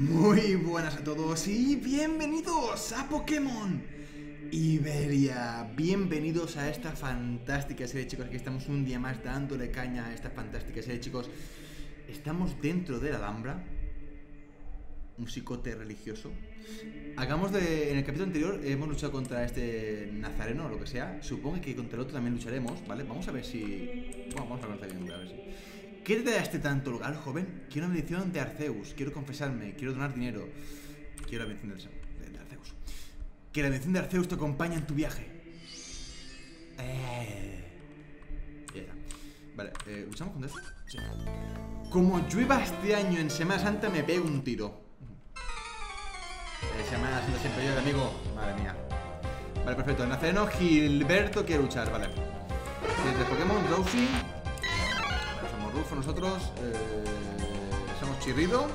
Muy buenas a todos y bienvenidos a Pokémon Iberia. Bienvenidos a esta fantástica serie, chicos. Aquí estamos un día más dándole caña a esta fantástica serie, chicos. Estamos dentro de la Alhambra, un psicote religioso. Hagamos de. En el capítulo anterior hemos luchado contra este nazareno o lo que sea. Supongo que contra el otro también lucharemos, ¿vale? Vamos a ver si. Bueno, vamos a ver si. ¿Qué te da este tanto lugar, joven? Quiero una bendición de Arceus, quiero confesarme, quiero donar dinero. Quiero la bendición de, Arceus. Que la bendición de Arceus te acompañe en tu viaje. Eh. Ya. Vale, eh, ¿luchamos con eso? Sí. Como llueva este año en Semana Santa, me pego un tiro. Semana Santa siempre yo, amigo. Madre mía. Vale, perfecto. Nazareno Gilberto quiere luchar, vale. Desde Pokémon Drowsy. Rufo nosotros. Eh, Chirrido.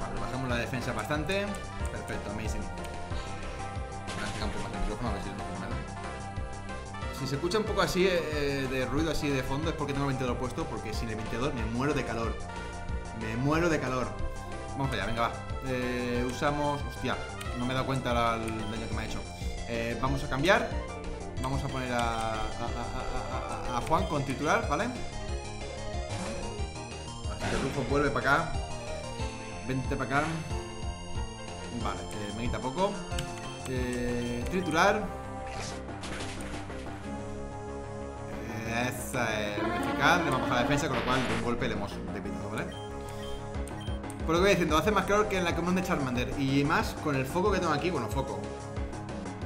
Vale, bajamos la defensa bastante. Perfecto, amazing. Si se escucha un poco así eh, de ruido así de fondo es porque tengo el ventilador puesto, porque sin el ventilador me muero de calor. Me muero de calor. Vamos allá, venga, va. Eh, usamos... Hostia, no me he dado cuenta la- el daño que me ha hecho. Eh, vamos a cambiar. Vamos a poner a Juan con titular, ¿vale? Rufo vuelve para acá. Vente para acá. Vale, me quita poco. Eh, triturar. Esa es le vamos a la defensa, con lo cual de un golpe le hemos debilitado, ¿vale? Por lo que voy diciendo, hace más calor que en la común de Charmander Y más con el foco que tengo aquí, bueno, foco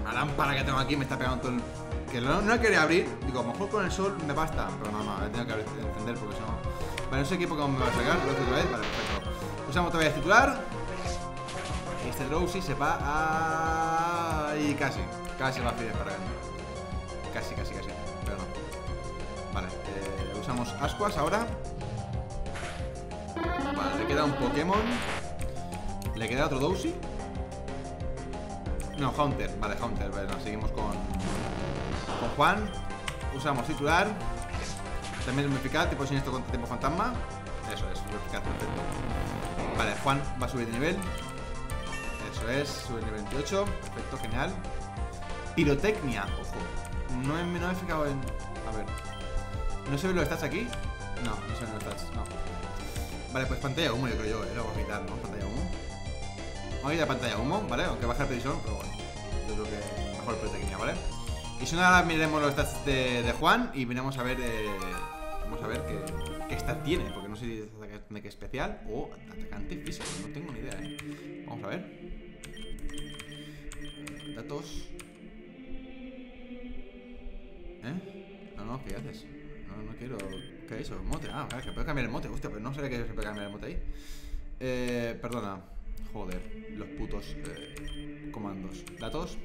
La lámpara que tengo aquí me está pegando todo el... Que no, no quería abrir, digo, a lo mejor con el sol me basta Pero no, no, la tengo que abrir- encender porque si no... Vale, no sé qué Pokémon me va a sacar, lo otra vez, vale, perfecto Usamos otra vez titular este Drowsy se va a... Y casi, casi va a hacer para él Casi, casi, casi, pero no Vale, eh, usamos Ascuas ahora Vale, le queda un Pokémon. ¿Le queda otro Dowsy? No, Haunter. Vale, Haunter. Vale, seguimos con, con Juan. Usamos titular. También es muy eficaz, tipo sin esto contra tiempo fantasma. Eso es, muy eficaz, perfecto. Vale, Juan va a subir de nivel. Eso es, sube nivel 28. Perfecto, genial. Pirotecnia, ojo. No he, no he fijado en. A ver. ¿No se ven los stats aquí? No, no se ven los stats, no. Vale, pues pantalla humo, yo creo yo, ¿eh? Lo a ¿no? Pantalla humo. Vamos a quitar pantalla humo, ¿vale? Aunque baja el precision, pero bueno. Yo creo que mejor pirotecnia, ¿vale? Y si no, ahora miremos los stats de, de Juan y miremos a ver. Eh, vamos a ver qué, qué stat tiene, porque no sé si es ataque especial o atacante físico, no tengo ni idea, ¿eh? Vamos a ver. Datos. ¿Eh? No, no, ¿qué haces? No, no quiero. ¿Qué es eso? ¿Mote? Ah, vale, que puedo cambiar el mote. Hostia, pues no sabía que se puede cambiar el mote ahí. Eh, perdona. Joder, los putos eh, comandos. ¿Datos?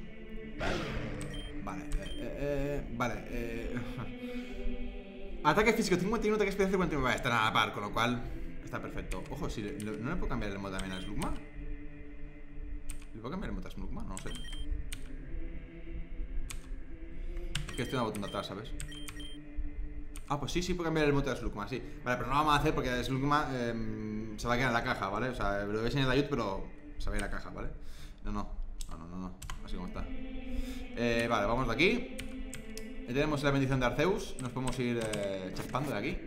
Vale, eh, eh, eh, vale. Ataque físico 51, ataque especial 51. Vale, están a la par, con lo cual está perfecto. Ojo, si ¿no le puedo cambiar el mote también a Slugma? ¿Le puedo cambiar el mote a Slugma? No lo sé. Es que estoy en la botón de atrás, ¿sabes? Ah, pues sí, sí puedo cambiar el mote de Slugma, sí. Vale, pero no lo vamos a hacer porque Slugma eh, se va a quedar en la caja, ¿vale? O sea, lo voy a enseñar a Yut, pero se va a ir a la caja, ¿vale? No, no, no, no, no, no. Así como está. Eh, vale, vamos de aquí. Ya tenemos la bendición de Arceus. Nos podemos ir eh, chaspando de aquí.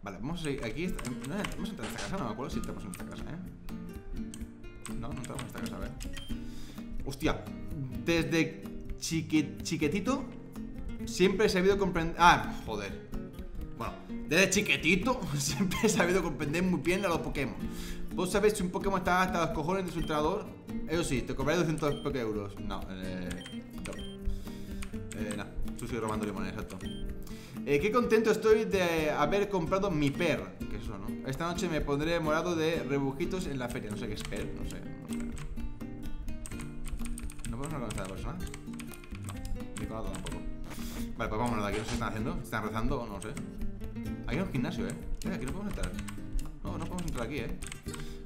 Vale, vamos a ir aquí. No, ¿Hemos en esta casa? No me acuerdo si entramos en esta casa, ¿eh? No, no entramos en esta casa, a ver. Hostia, desde chiqui- chiquitito siempre he sabido comprender. Ah, joder. Bueno, desde chiquitito siempre he sabido comprender muy bien a los Pokémon. ¿Vos sabéis si un Pokémon está hasta los cojones de su entrenador? Eso sí, te cobraré 200 Poké euros. No, eh. Eh, no. Sigues robando limones, exacto. Eh, qué contento estoy de haber comprado mi per. ¿Qué es eso, no? Esta noche me pondré morado de rebujitos en la feria. No sé qué es per, no sé. No sé. ¿No podemos hablar con esta persona? No. Ni con la tampoco. Vale, pues vámonos de aquí. No sé qué están haciendo. ¿Están rezando o no sé? Aquí hay un gimnasio, ¿eh? Mira, aquí no podemos entrar. No, no podemos entrar aquí, ¿eh?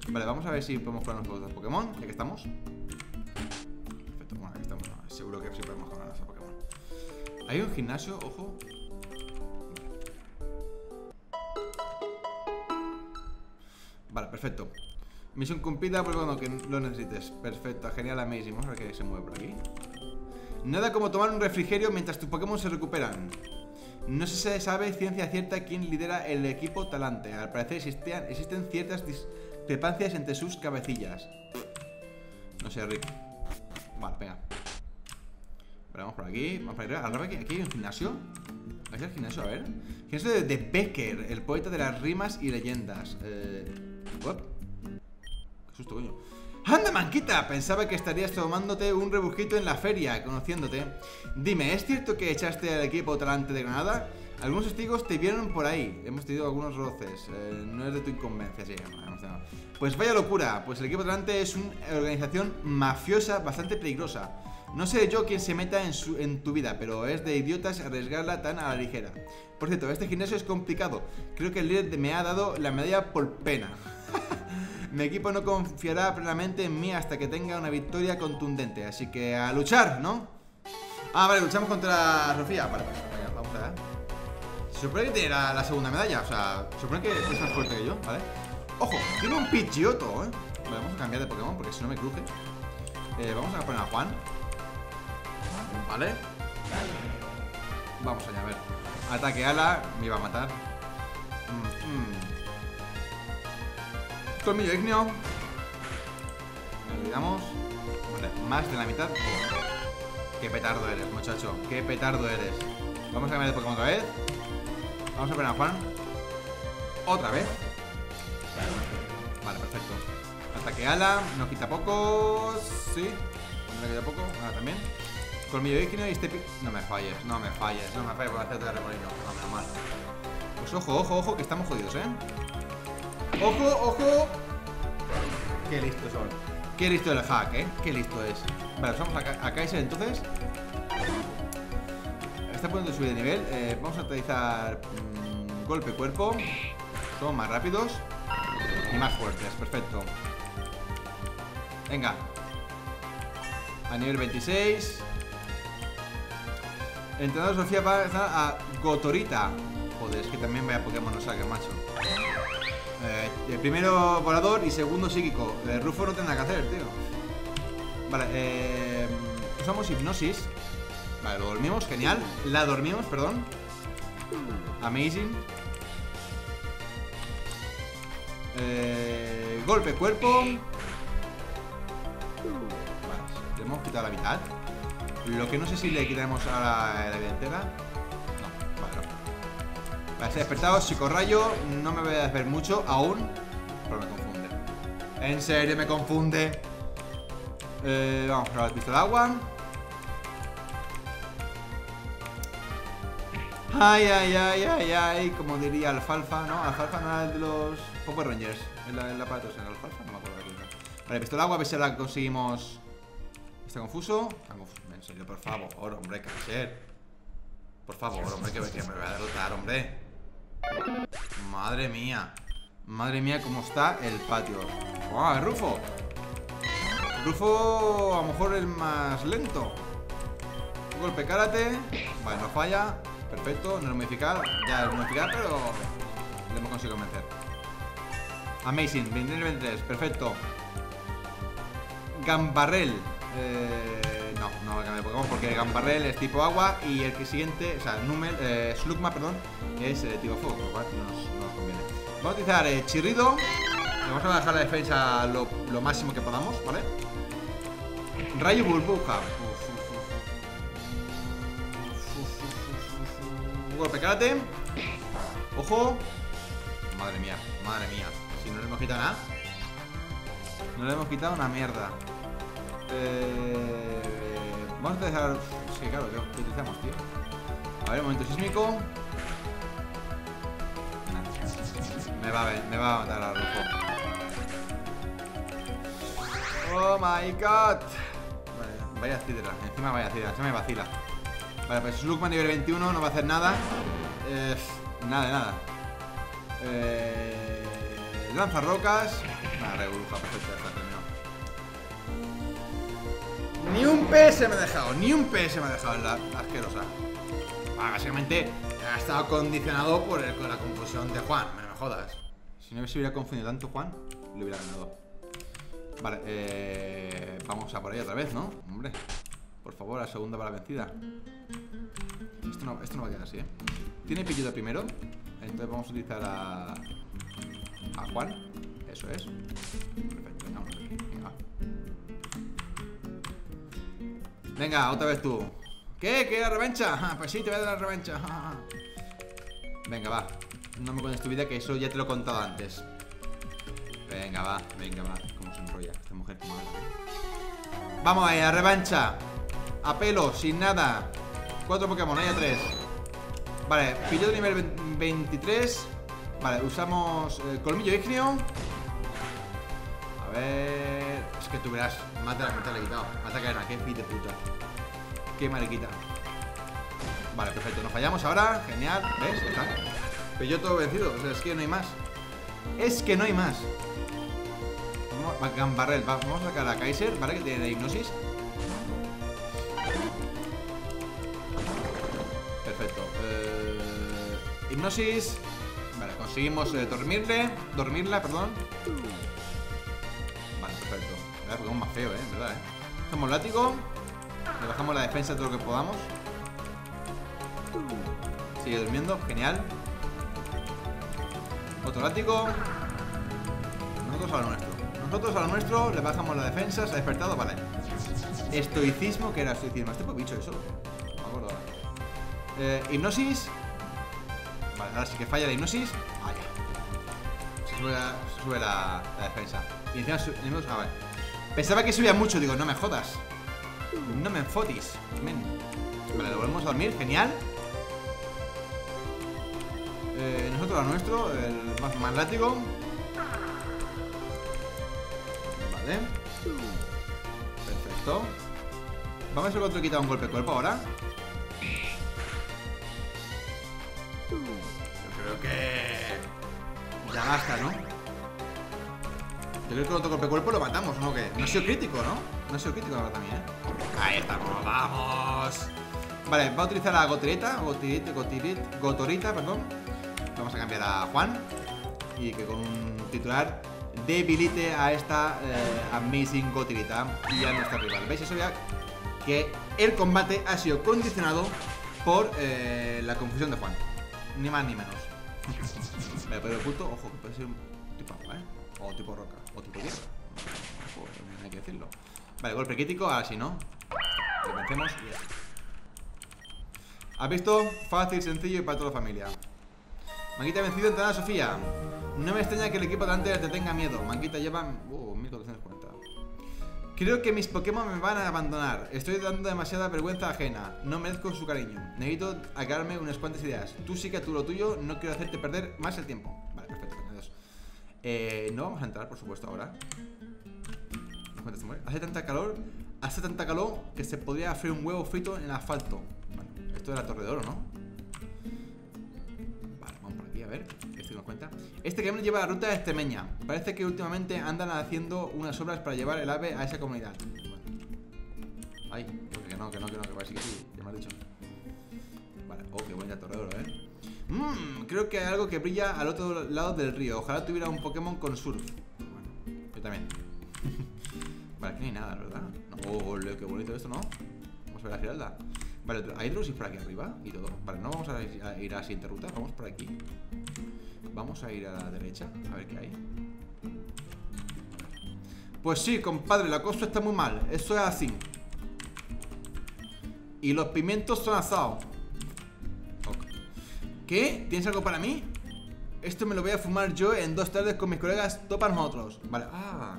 Vale, vamos a ver si podemos jugar nuestros Pokémon, ya que estamos. Perfecto, bueno, aquí estamos. seguro que sí podemos jugar. Hay un gimnasio, ojo. Vale, perfecto. Misión cumplida, pues cuando que lo necesites. Perfecto, genial, amazing. Vamos a ver qué se mueve por aquí. Nada como tomar un refrigerio mientras tus Pokémon se recuperan. No se sabe ciencia cierta quién lidera el equipo talante. Al parecer existen ciertas discrepancias entre sus cabecillas. No sé, Rick. Vale, venga. Vamos por aquí. Vamos para arriba. Aquí, aquí hay un gimnasio. ¿Es el gimnasio? A ver. Gimnasio de, de Becker, el poeta de las rimas y leyendas. Eh. Qué susto, coño. ¡Anda, manquita! Pensaba que estarías tomándote un rebujito en la feria, conociéndote. Dime, ¿es cierto que echaste al equipo talante de Granada? Algunos testigos te vieron por ahí. Hemos tenido algunos roces. Eh, no es de tu incumbencia, sí. Pues vaya locura. Pues el equipo talante es una organización mafiosa bastante peligrosa. No sé yo quién se meta en, tu vida, pero es de idiotas arriesgarla tan a la ligera. Por cierto, este gimnasio es complicado. Creo que el líder me ha dado la medalla por pena. Mi equipo no confiará plenamente en mí hasta que tenga una victoria contundente. Así que a luchar, ¿no? Ah, vale, luchamos contra Sofía. Vale, vale, vamos a ver. Se supone que tiene la, segunda medalla. O sea, se supone que es más fuerte que yo, ¿vale? Ojo, tiene un Pidgeotto, ¿eh? Vale, vamos a cambiar de Pokémon porque si no me cruje. Eh, vamos a poner a Juan. Vale. Vamos allá, a ver. Ataque ala, me iba a matar. Mm, mm. Colmillo ignio. Me olvidamos. Vale, más de la mitad. Qué petardo eres, muchacho. Qué petardo eres. Vamos a cambiar de Pokémon otra vez. Vamos a poner a Juan. Otra vez. Vale, perfecto. Ataque ala, nos quita poco. Sí. No quita poco. Ahora también. Colmillo ígneo y este No me falles, no me falles, no me falles por hacerte de remolino. No, menos mal. Pues ojo, ojo, ojo, que estamos jodidos, ¿eh? ¡Ojo, ojo! Qué listo son. Qué listo el hack, ¿eh? Qué listo es. Vale, vamos a, a Kaiser entonces. Está poniendo subir de nivel. Eh, vamos a utilizar mm, golpe cuerpo. Son más rápidos y más fuertes. Perfecto. Venga. A nivel 26. Entrenador Sofía va a estar a Gotorita. Joder, es que también vaya Pokémon no saque, macho. Eh, el primero volador y segundo psíquico. El Rufo no nada que hacer, tío. Vale, eh, usamos hipnosis. Vale, lo dormimos, genial. La dormimos, perdón. Amazing. Eh, golpe cuerpo. Vale, le hemos quitado la mitad. Lo que no sé si le quitaremos a la, vida entera. No, vale, no. Vale, ha despertado, psicorrayo. No me voy a desver mucho aún. Pero me confunde. En serio, me confunde. Eh, vamos a probar el pisto de agua. Ay, ay, ay, ay, ay, como diría Alfalfa, ¿no? Alfalfa no era el de los Power Rangers. En la, en la aparato en Alfalfa, no me acuerdo de quién Vale, pistola de agua, a ver si ahora conseguimos. Está confuso. Está confuso serio, por favor, hombre, ser Por favor, hombre, que me voy a derrotar, hombre. Madre mía. Madre mía, cómo está el patio. ¡Wow! Rufo! Rufo a lo mejor el más lento. Golpe karate. Vale, no falla. Perfecto, no es modificar. Ya es modificar, pero le hemos conseguido vencer. Amazing, 23, perfecto. Gambarrel. Eh, no, no va de Pokémon porque Gambarrel es tipo agua y el que siguiente, o sea, Numel, eh, Slugma, perdón, es eh, tipo fuego, lo cual no nos, conviene. Vamos a utilizar eh, Chirrido. Vamos a bajar la defensa lo, máximo que podamos, ¿vale? Rayo burbuja. Golpe karate. Ojo. Madre mía, madre mía. Si no le hemos quitado nada. No le hemos quitado una mierda. Eh, vamos a dejar... Sí, claro, ¿qué, utilizamos, tío? A ver, momento sísmico. Me va, a ver, me va a matar a Rufo. Oh my god. Vale, vaya cidra. Encima vaya cidra. Se me vacila. Vale, pues Slugman nivel 21 no va a hacer nada. Eh, nada nada. Eh, lanza rocas. Nada, rebuja, perfecto, ni un PS me ha dejado, ni un PS me ha dejado en la asquerosa. básicamente ha estado condicionado por, la confusión de Juan, no me jodas. Si no se hubiera confundido tanto Juan, le hubiera ganado. Vale, eh, vamos a por ahí otra vez, ¿no? Hombre, por favor, la segunda para la vencida. Esto no, esto no va a quedar así, ¿eh? Tiene pilludo primero. Entonces vamos a utilizar a... A Juan. Eso es. Venga, otra vez tú. ¿Qué? ¿Qué la revancha? Pues sí, te voy a dar la revancha. Venga, va. No me cuentes tu vida, que eso ya te lo he contado antes. Venga, va, venga, va. Cómo se enrolla esta mujer. Mala. Vamos ahí, a revancha. A pelo, sin nada. Cuatro Pokémon, hay a tres. Vale, pillo de nivel 23. Vale, usamos eh, colmillo ígneo. Ver. Es que tú verás. Mata la puta le he quitado. Mata cadena, qué pide puta. Qué mariquita. Vale, perfecto. Nos fallamos ahora. Genial. ¿Ves? Está. Pero yo todo vencido. O sea, es que no hay más. Es que no hay más. Vamos Vamos a sacar a Kaiser, ¿vale? Que tiene hipnosis. Perfecto. Eh, hipnosis. Vale, conseguimos eh, dormirle. Dormirla, perdón. Feo, eh, en verdad, eh. Hacemos látigo. Le bajamos la defensa todo lo que podamos. Sigue durmiendo, genial. Otro látigo. Nosotros a lo nuestro. Nosotros a lo nuestro, le bajamos la defensa, se ha despertado, vale. Estoicismo, que era estoicismo. ¿Este bicho eso? No me acuerdo. Eh, hipnosis. Vale, ahora sí que falla la hipnosis. Ah, ya. Se sube la, se sube la, la defensa. Y encima Ah, vale. Pensaba que subía mucho, digo, no me jodas. No me enfotis. Men. Vale, lo volvemos a dormir, genial. Eh, nosotros a nuestro, el más, más látigo. Vale. Perfecto. Vamos a ver otro quita un golpe de cuerpo ahora. Yo creo que. Ya basta, ¿no? Yo creo que el otro golpe de cuerpo lo matamos, ¿no? Que no ha sido crítico, ¿no? No ha sido crítico ahora también, ¿eh? Ahí estamos, vamos. Vale, va a utilizar la gotirita, gotirita, gotirita, gotorita, perdón. Vamos a cambiar a Juan. Y que con un titular debilite a esta eh, Amazing Gotirita y a nuestra rival. ¿Veis? Eso ya que el combate ha sido condicionado por eh, la confusión de Juan. Ni más ni menos. Vale, pero punto, ojo, que puede ser un tipo ¿eh? O tipo roca, o tipo tierra. También hay que decirlo. Vale, golpe crítico, ahora sí, ¿no? Lo vencemos y ya. ¿Has visto? Fácil, sencillo y para toda la familia. Manquita vencido entrenada a Sofía. No me extraña que el equipo de antes te tenga miedo. Manquita lleva. Uh, 1440. Creo que mis Pokémon me van a abandonar. Estoy dando demasiada vergüenza ajena. No merezco su cariño. Necesito aclararme unas cuantas ideas. Tú sí que tú lo tuyo. No quiero hacerte perder más el tiempo. Vale, perfecto. Eh, no vamos a entrar, por supuesto, ahora. ¿Nos cuentas, muere? Hace tanta calor. Hace tanta calor que se podría freír un huevo frito en el asfalto. Bueno, esto es la Torre de Oro, ¿no? Vale, vamos por aquí, a ver. Este nos cuenta. Este camino lleva la ruta extremeña. Parece que últimamente andan haciendo unas obras para llevar el ave a esa comunidad. Bueno. Ay, que no, que no, que no, que parece que sí, ya me has dicho. Vale, oh, qué bonita torre de oro, eh. Mmm, creo que hay algo que brilla al otro lado del río. Ojalá tuviera un Pokémon con surf. Bueno, yo también. vale, aquí no hay nada, ¿verdad? No, oh, qué bonito esto, ¿no? Vamos a ver la giralda. Vale, hay Drosis por aquí arriba y todo. Vale, no vamos a, ir a la siguiente ruta, vamos por aquí. Vamos a ir a la derecha, a ver qué hay. Pues sí, compadre, la cosa está muy mal. Eso es así. Y los pimientos son asados. ¿Qué? ¿Tienes algo para mí? Esto me lo voy a fumar yo en dos tardes con mis colegas topas nosotros. Vale, ah.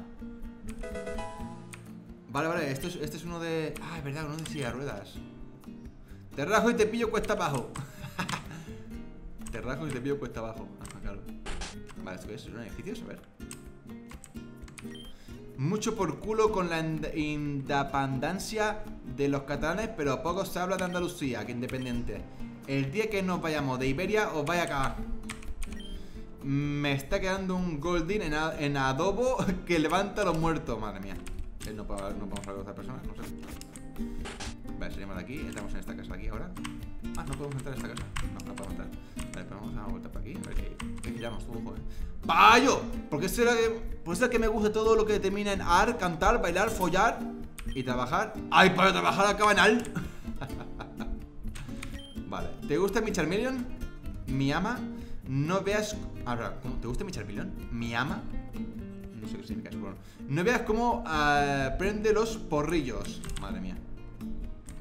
Vale, vale, esto es, este es uno de. Ah, es verdad, uno de silla de ruedas. Te rajo y te pillo cuesta abajo. te rajo y te pillo cuesta abajo. Ah, claro. Vale, ¿esto es? ¿Es un edificio? A ver. Mucho por culo con la ind- independencia de los catalanes, pero poco se habla de Andalucía, que independiente. El día que nos vayamos de Iberia os vaya a cagar. Me está quedando un Goldin en, adobo que levanta a los muertos. Madre mía. No, puedo- no podemos hablar de otras personas, no sé. Vale, salimos de aquí, entramos en esta casa aquí ahora. Ah, no podemos entrar en esta casa. No, no podemos entrar. Vale, pero vamos a dar una vuelta por aquí. A ver qué, giramos tú, joder. ¡Payo! Porque eso que. Por eso es que me gusta todo lo que termina en ar, cantar, bailar, follar y trabajar. ¡Ay, para trabajar acaba en al! vale. ¿Te gusta mi Charmeleon? Mi ama. No veas. Ahora, ¿cómo? ¿Te gusta mi Charmeleon? Mi ama. No sé qué significa eso. No veas cómo ah, prende los porrillos. Madre mía.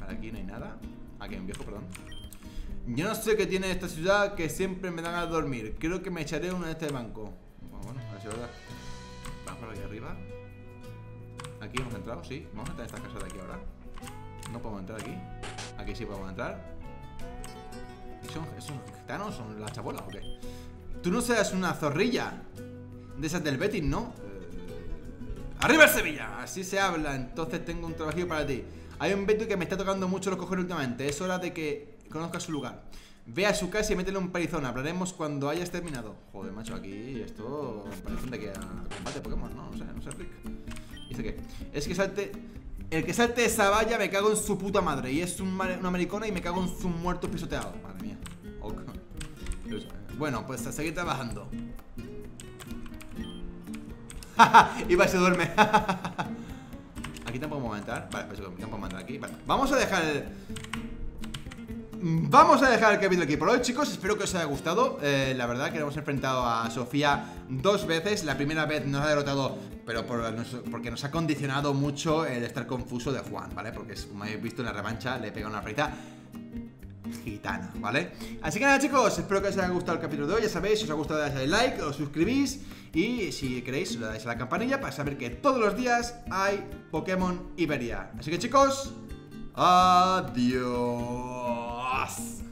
Aquí no hay nada. Aquí hay un viejo, perdón. Yo no sé qué tiene esta ciudad que siempre me dan a dormir. Creo que me echaré una de este banco. Bueno, bueno, a ver si es verdad. Vamos por aquí arriba. Aquí hemos entrado, sí. Vamos a entrar en esta casa de aquí ahora. No podemos entrar aquí. Aquí sí podemos entrar. ¿Y son, ¿Son gitanos? ¿Son la chabola o qué? Tú no seas una zorrilla. De esas del Betis, ¿no? Eh, ¡Arriba el Sevilla! Así se habla. Entonces tengo un trabajillo para ti. Hay un Betis que me está tocando mucho los cojones últimamente. Es hora de que conozca su lugar. Ve a su casa y métele un perizón. Hablaremos cuando hayas terminado. Joder, macho, aquí esto parece de que combate Pokémon, ¿no? No sé, no sé, Rick. ¿Dice qué? Es que salte. El que salte esa valla me cago en su puta madre. Y es un una americana y me cago en su muerto pisoteado. Madre mía. Ok. Bueno, pues a seguir trabajando. y va se duerme. aquí tampoco vamos a entrar. Vale, pues tampoco vamos a entrar aquí. Vale. Vamos a dejar el. Vamos a dejar el capítulo aquí por hoy, chicos. Espero que os haya gustado. Eh, la verdad que hemos enfrentado a Sofía dos veces. La primera vez nos ha derrotado, pero por, porque nos ha condicionado mucho el estar confuso de Juan, ¿vale? Porque como habéis visto en la revancha, le he pegado una frita gitana, ¿vale? Así que nada, chicos, espero que os haya gustado el capítulo de hoy. Ya sabéis, si os ha gustado, dais like, os suscribís y si queréis, le dais a la campanilla para saber que todos los días hay Pokémon Iberia. Así que, chicos, adiós. ます。